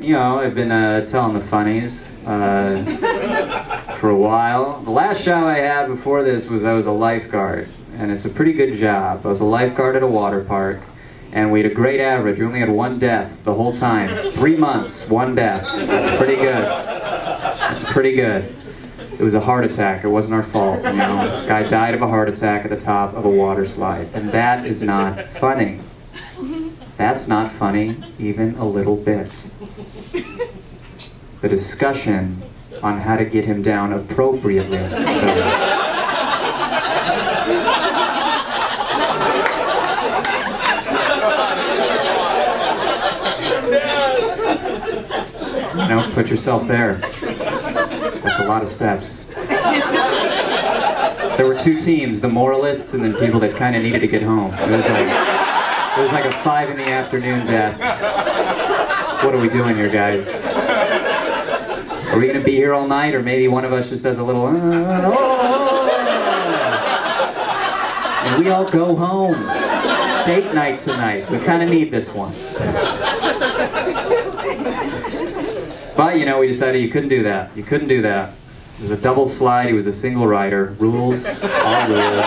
you know, I've been uh, telling the funnies uh, for a while. The last job I had before this was I was a lifeguard, and it's a pretty good job. I was a lifeguard at a water park, and we had a great average. We only had one death the whole time. Three months, one death. That's pretty good. That's pretty good. It was a heart attack. It wasn't our fault, you know. Guy died of a heart attack at the top of a water slide, and that is not funny. That's not funny, even a little bit. The discussion on how to get him down appropriately. though. No, put yourself there. That's a lot of steps. There were two teams, the moralists and then people that kind of needed to get home. It was like a five in the afternoon death. What are we doing here, guys? Are we gonna be here all night, or maybe one of us just does a little, oh, and we all go home. Date night tonight. We kind of need this one. But you know, we decided you couldn't do that. You couldn't do that. It was a double slide. He was a single rider. Rules, all rules.